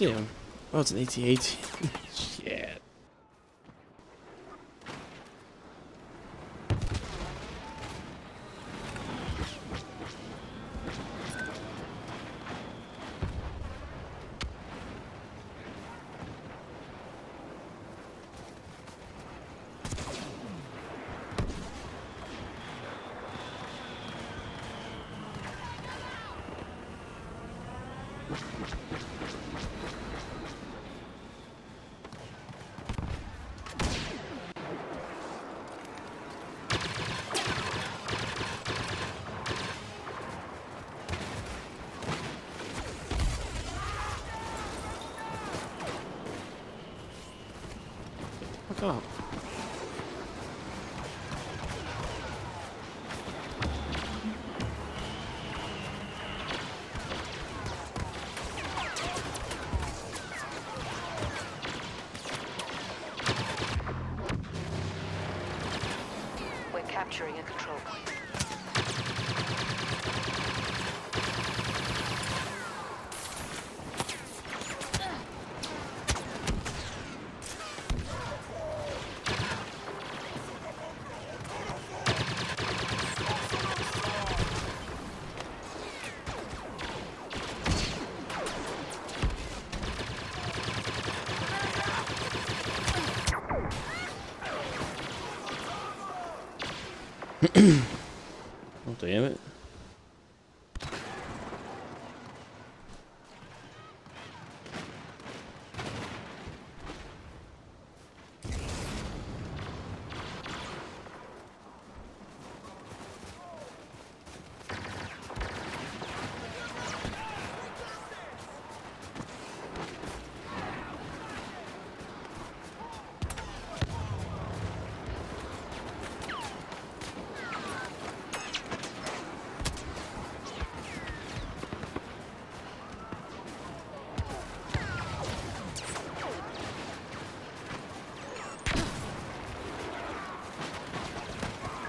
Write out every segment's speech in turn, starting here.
see him. Oh, it's an AT-AT. Shit. Fuck up. We're capturing a control point. Oh, damn it.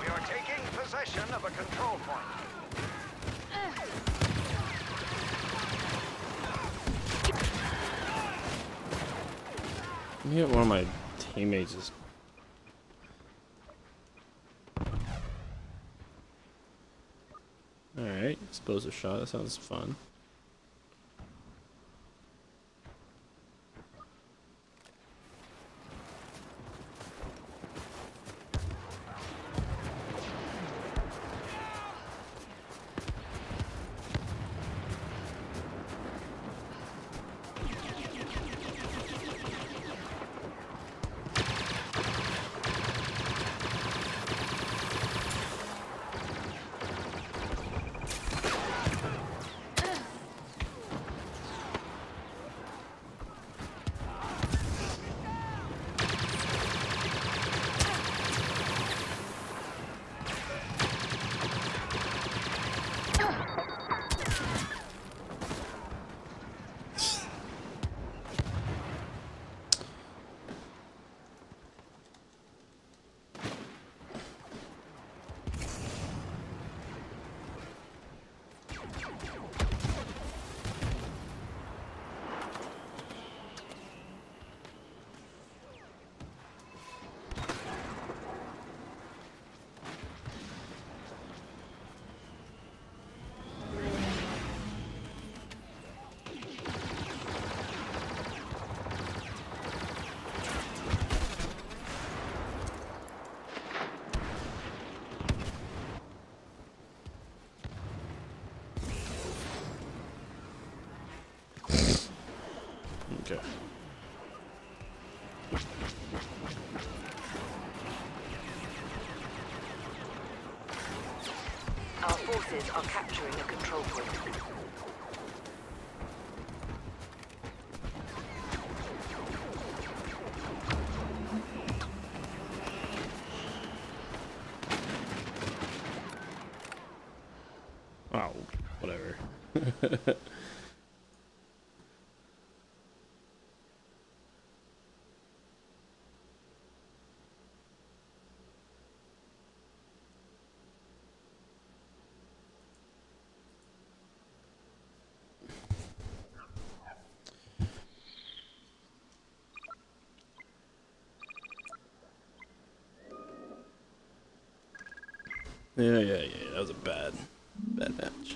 We are possession of a control point. Let me get one of my teammates is Alright, explosive shot, that sounds fun. Forces are capturing a control point. Oh, whatever. Yeah, yeah, yeah. That was a bad, bad match.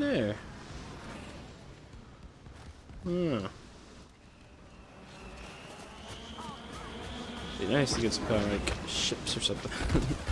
there? Hmm. Be nice to get some kind of like ships or something.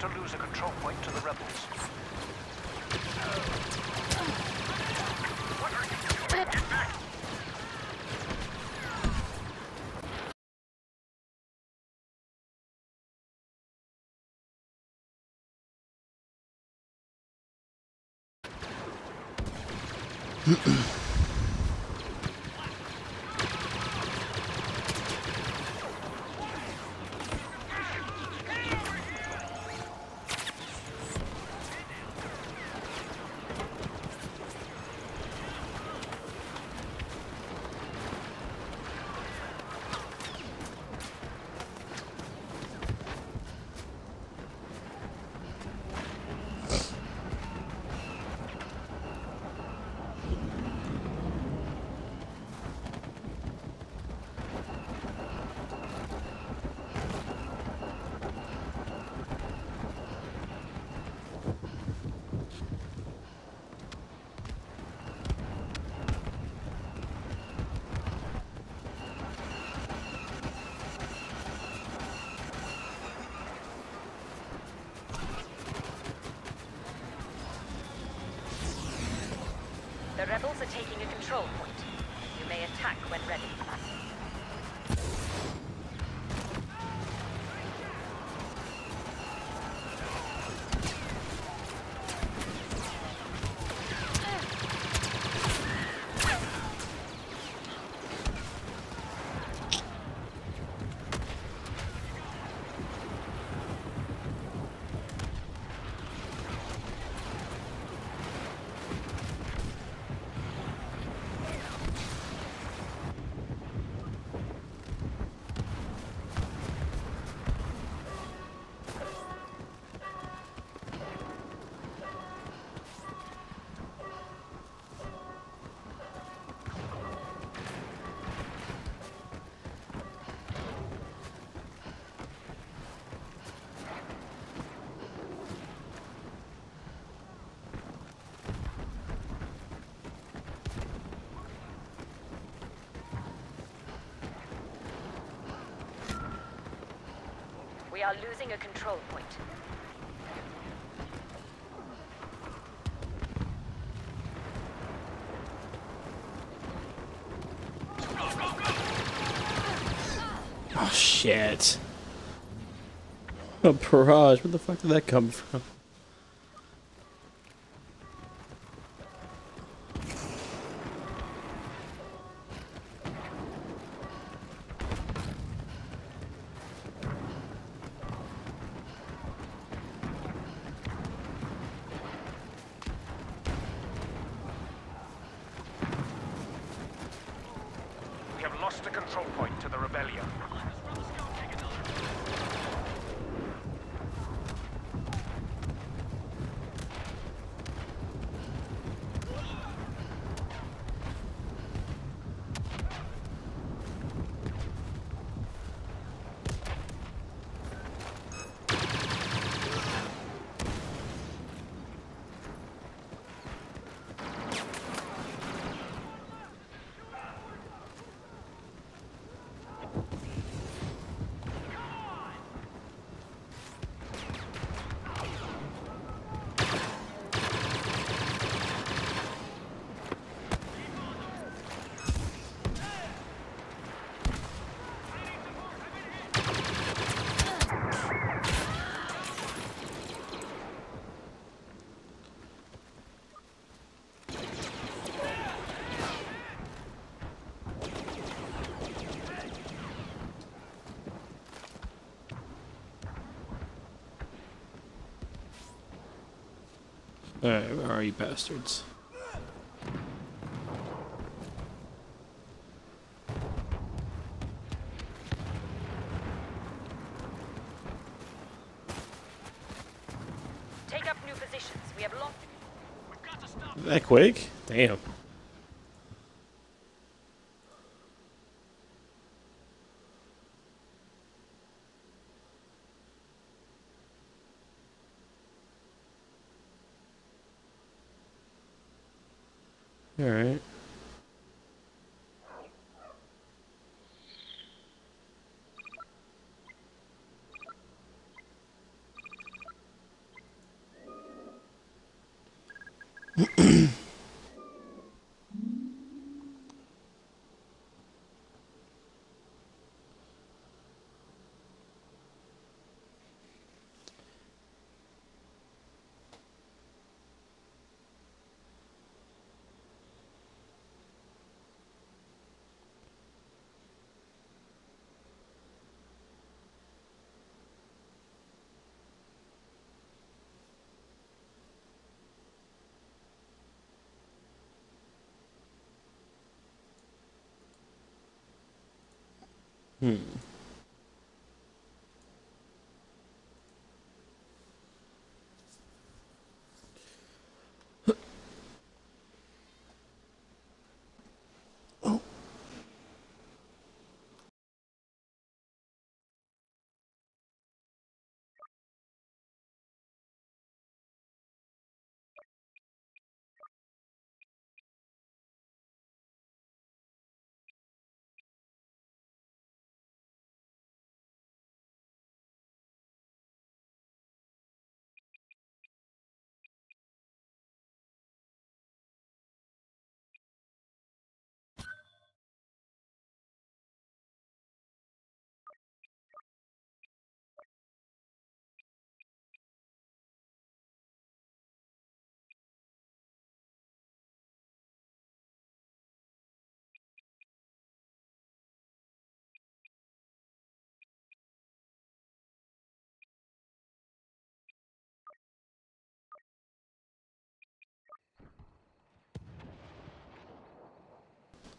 to lose a control point to the rebels. Mm-mm. We are losing a control point. Oh shit. A barrage. Where the fuck did that come from? Alright, where are you bastards? Take up new positions. We have lost. We've got to stop. That quick? Damn. Alright. Hmm.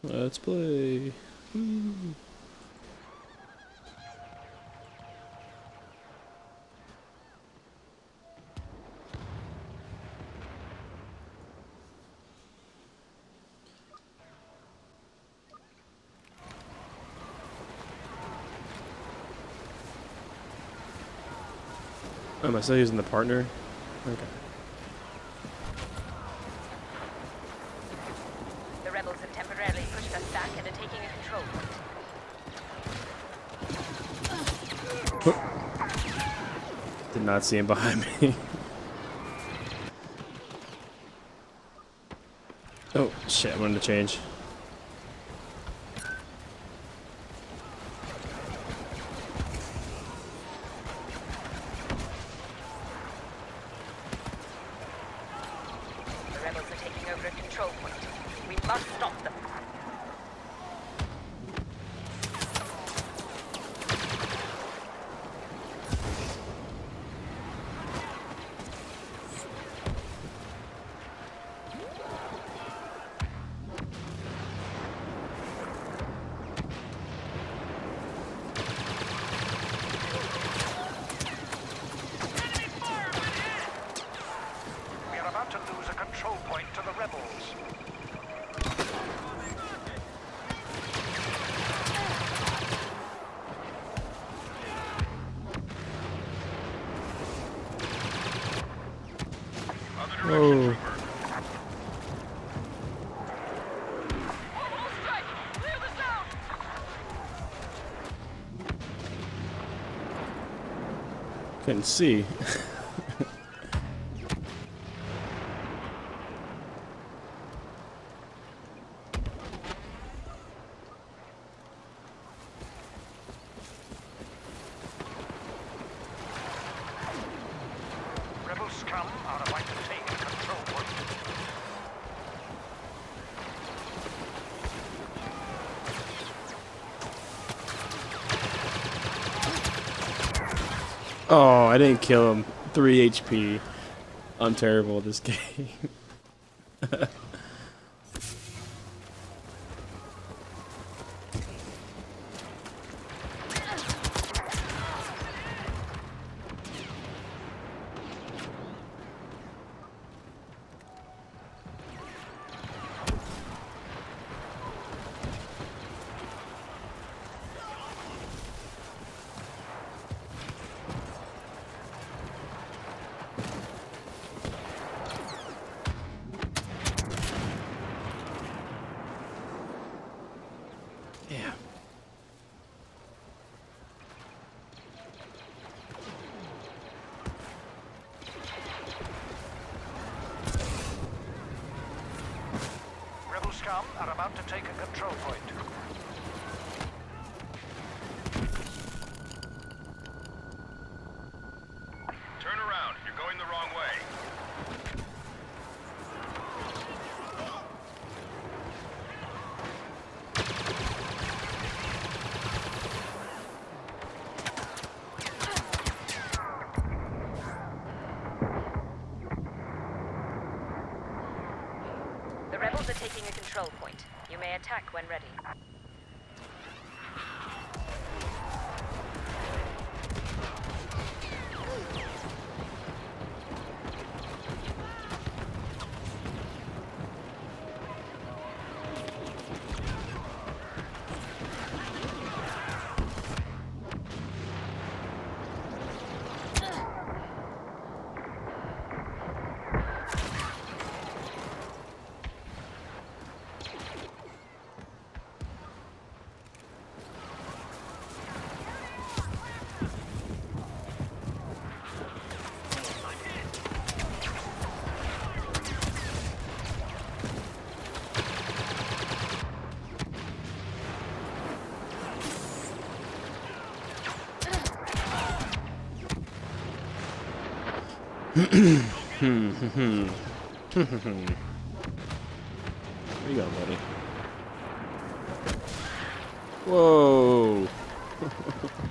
Let's play. Am I still using the partner? Okay. The rebels have temporarily pushed us back and are taking a control point. Did not see him behind me. oh, shit, I wanted to change. To the rebels. Other direction, Whoa. trooper. Couldn't see. Rebel scum are about to take a control point. Oh, I didn't kill him. 3 HP. I'm terrible at this game. Yeah. Rebel scum are about to take a control point. Turn around. You're going the wrong way. The rebels are taking a control point. You may attack when ready. Where you going, buddy? Whoa.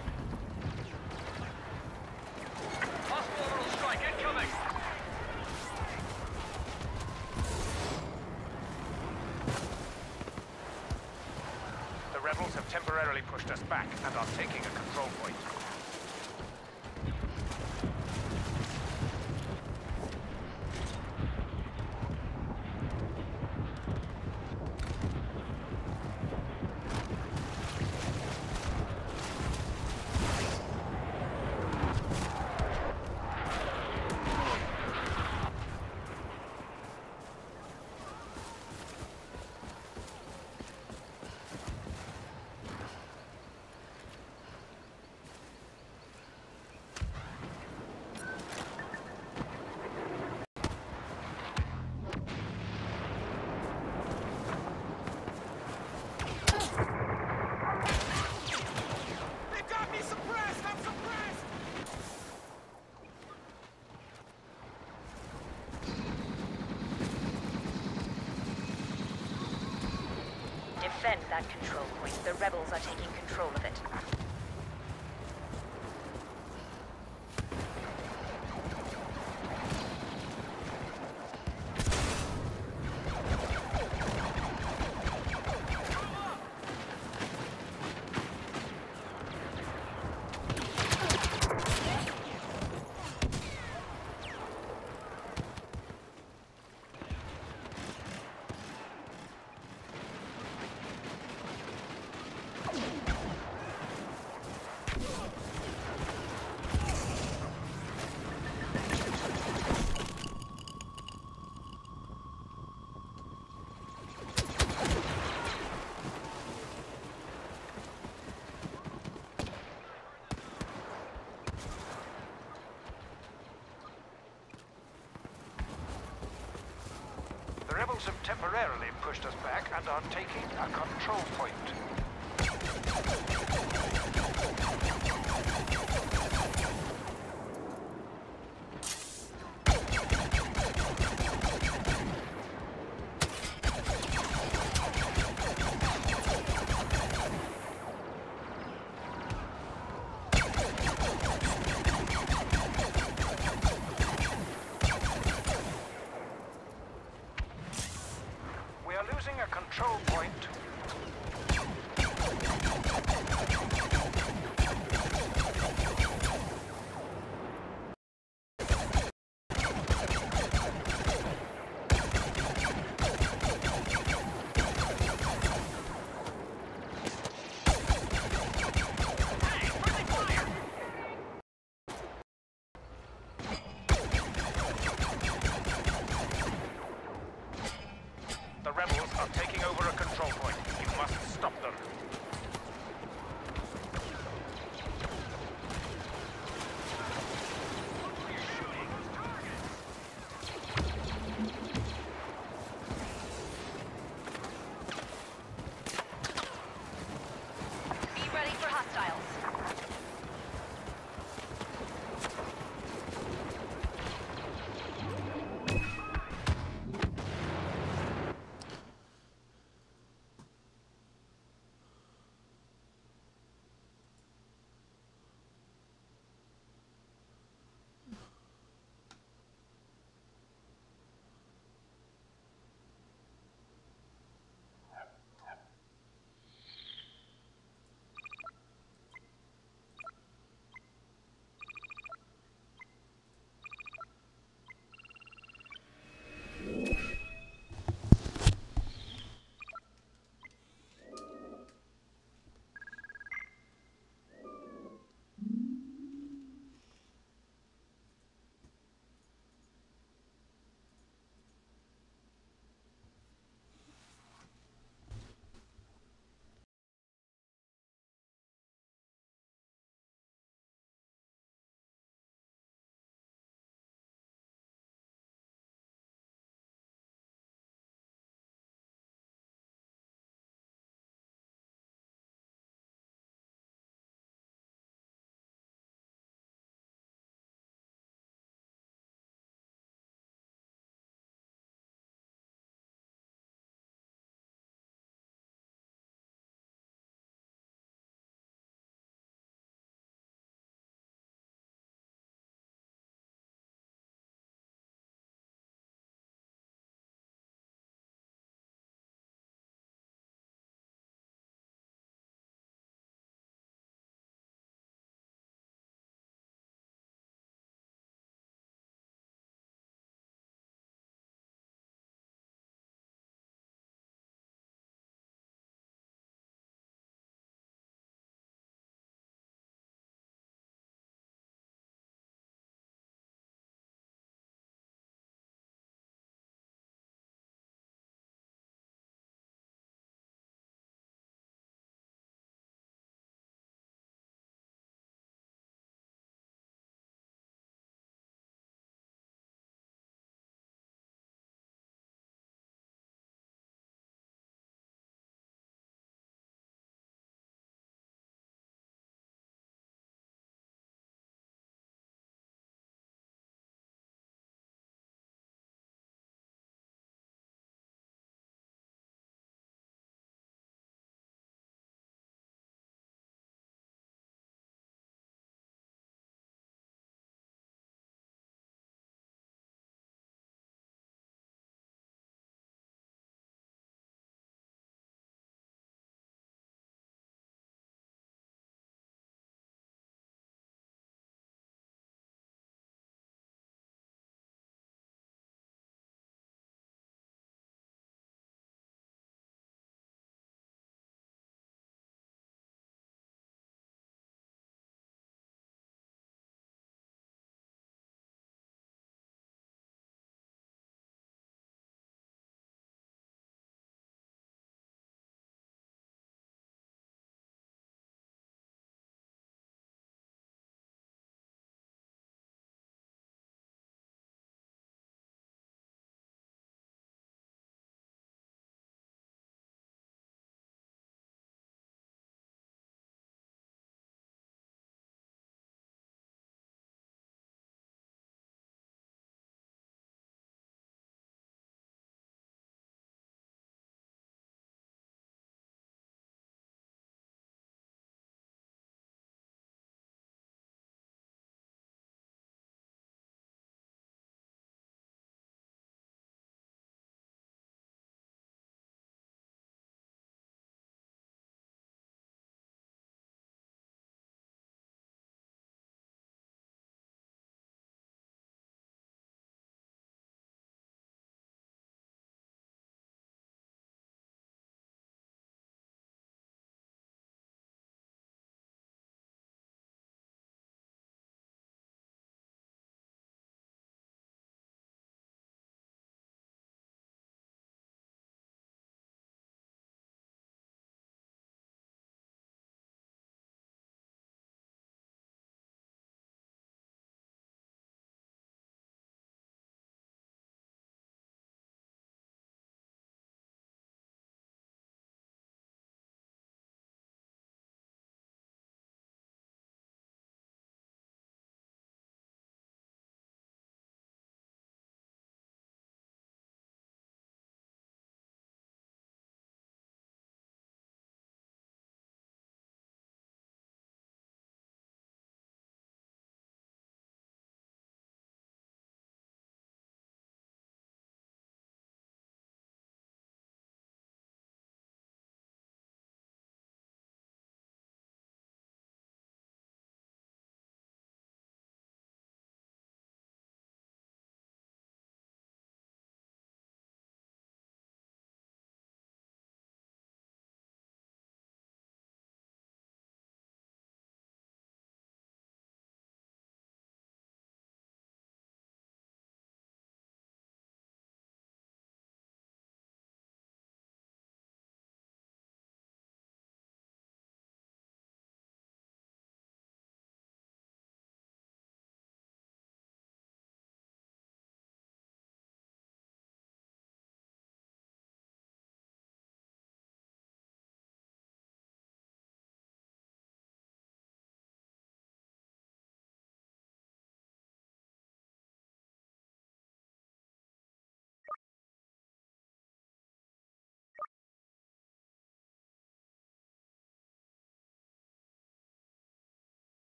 temporarily pushed us back and are taking a control point.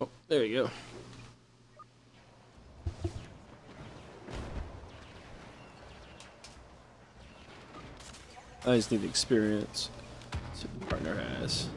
Oh, there you go. I just need experience. The partner has.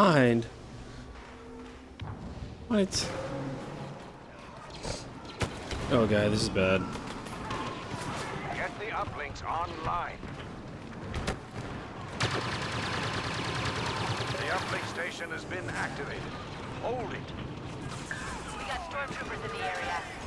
Behind. What? Oh god, this is bad. Get the uplinks online. The uplink station has been activated. Hold it. We got stormtroopers in the area.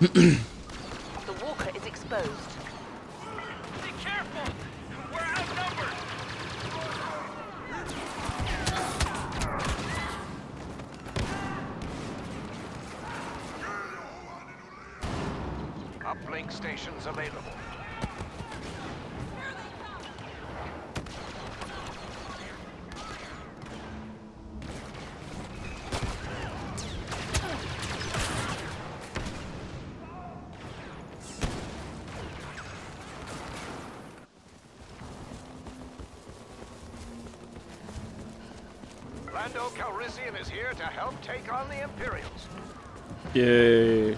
The walker is exposed. Be careful! We're outnumbered! Uplink stations available. Lando Calrissian is here to help take on the Imperials. Yay.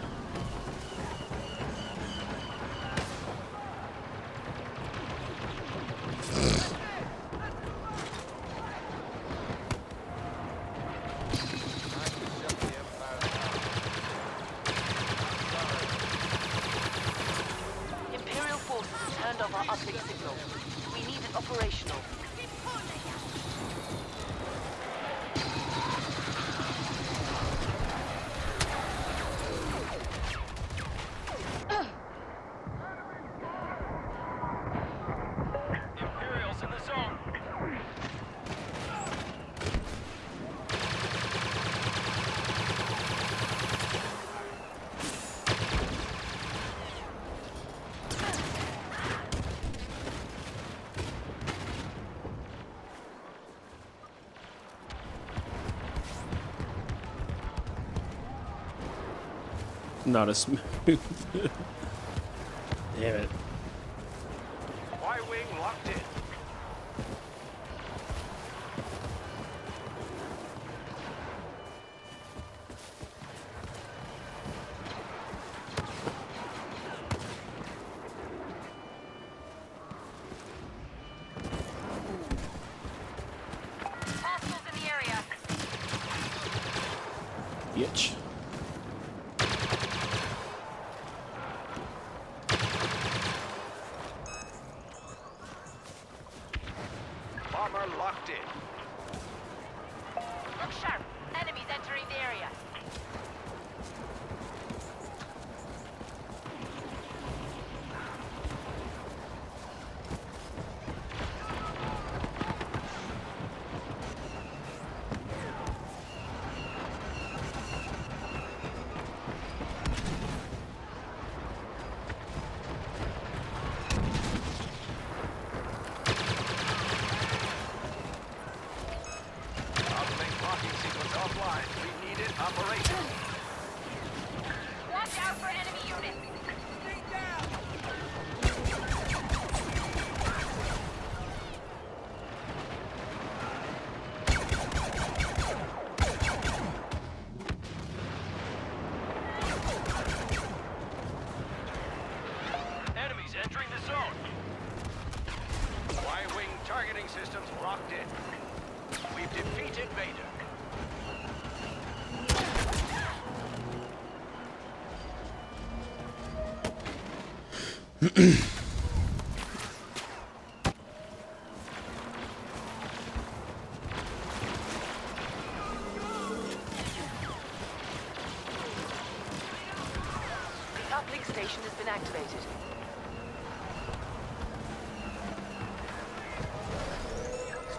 not as smooth.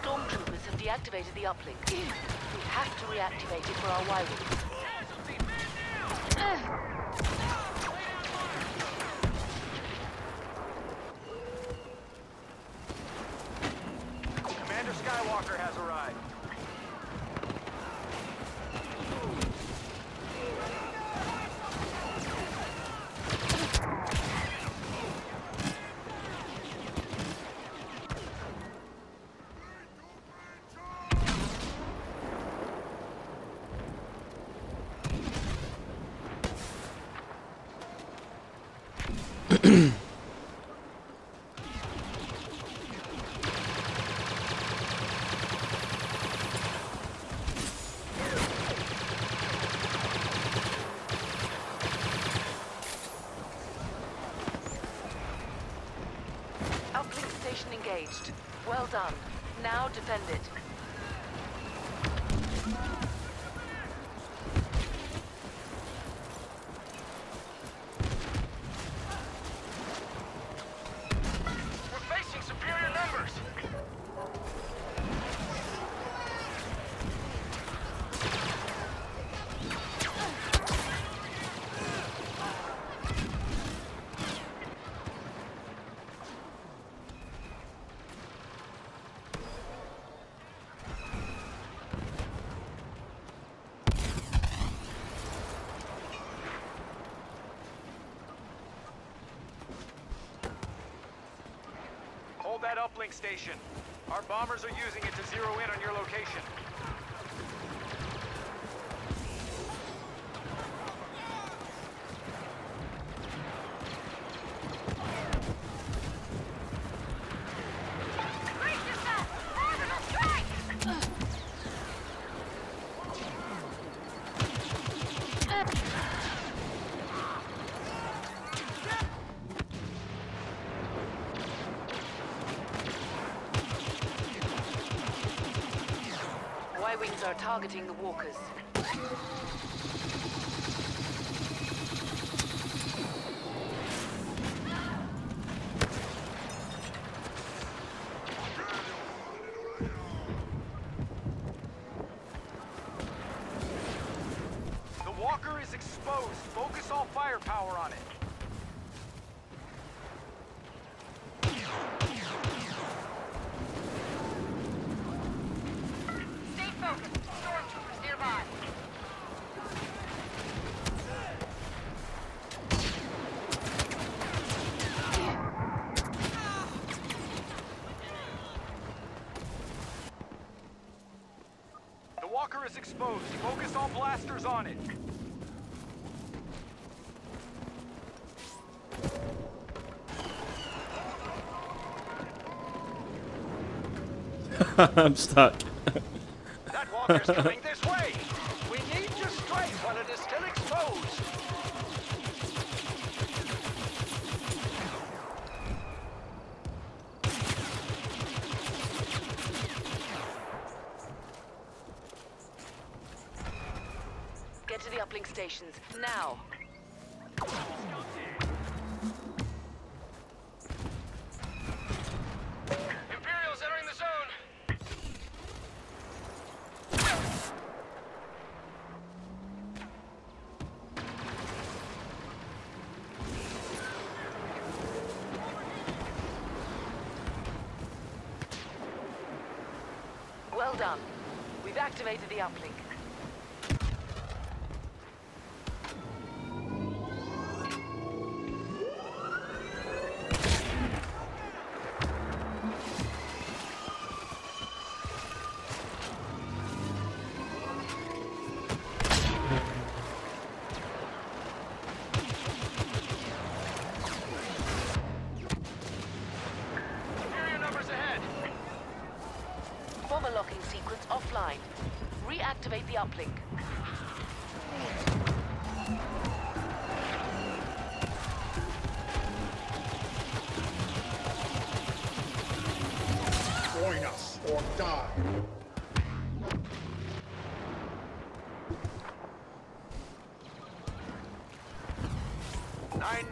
Stormtroopers have deactivated the uplink. We have to reactivate it for our wiring. Well done. Now defend it. that uplink station. Our bombers are using it to zero in on your location. Exposed. Focus all blasters on it. I'm stuck. That walker's coming this way. We need to strike while it is still exposed. Get to the uplink stations, now. Imperials entering the zone. Well done. We've activated the uplink.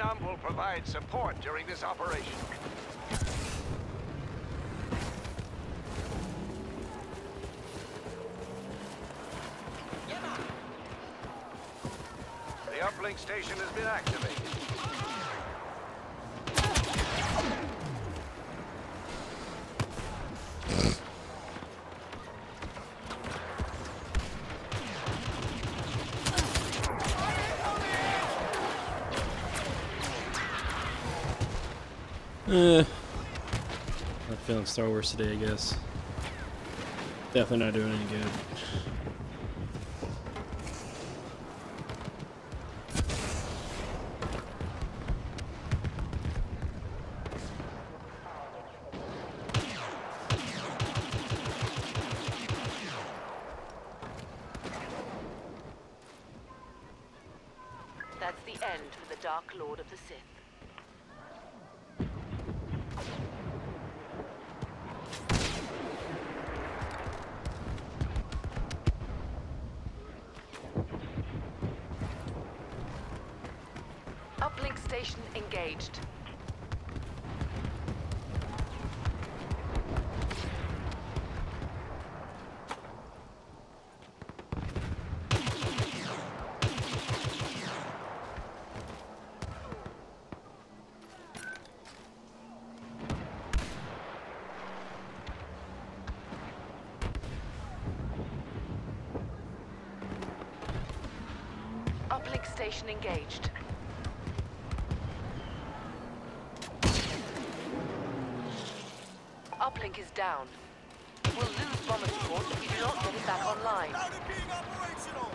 Num will provide support during this operation. The uplink station has been activated. Eh. Not feeling Star Wars today, I guess. Definitely not doing any good. That's the end for the Dark Lord of the Sith. Uplink station engaged. Uplink station engaged. Uplink is down. We'll lose bomber support if we do not get it back online.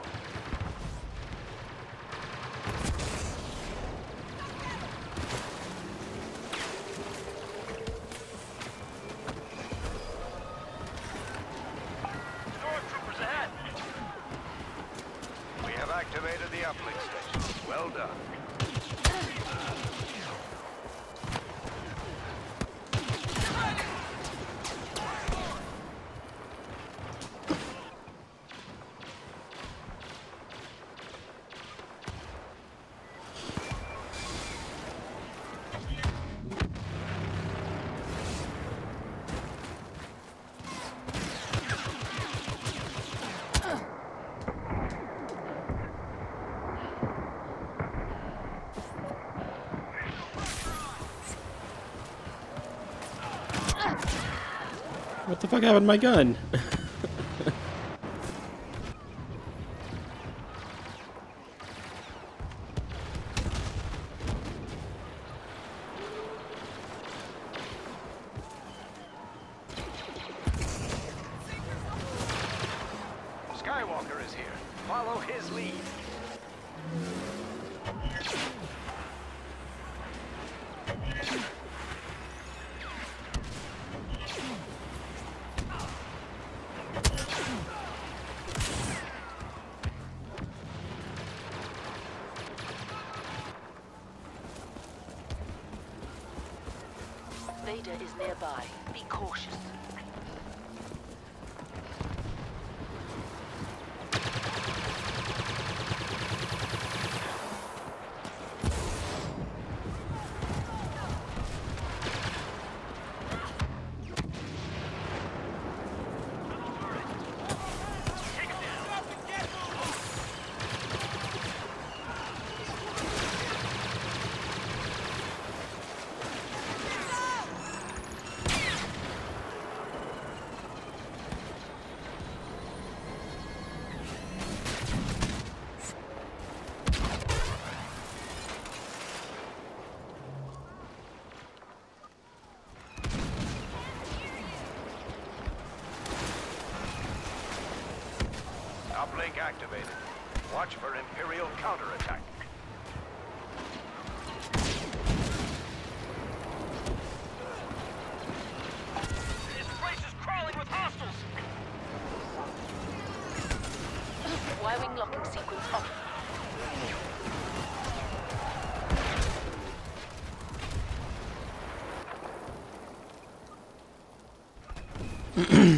Fuck happened to my gun? nearby. Be cautious. Uplink activated. Watch for Imperial counterattack. This place is crawling with hostiles! Y-wing locking sequence off.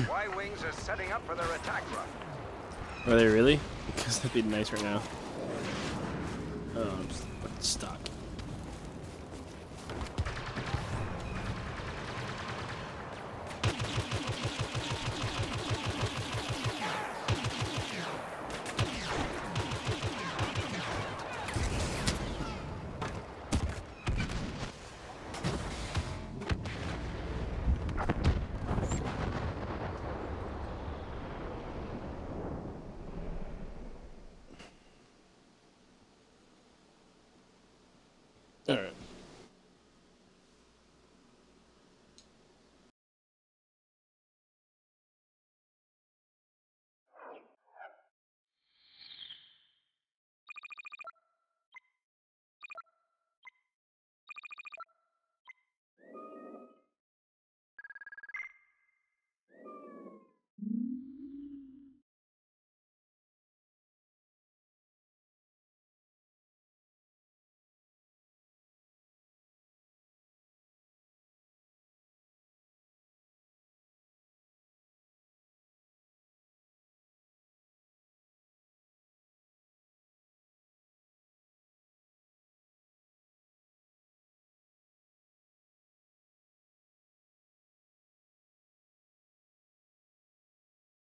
Y-Wings are setting up for their attack run. Are they really? Because that'd be nice right now. Oh, I'm stuck.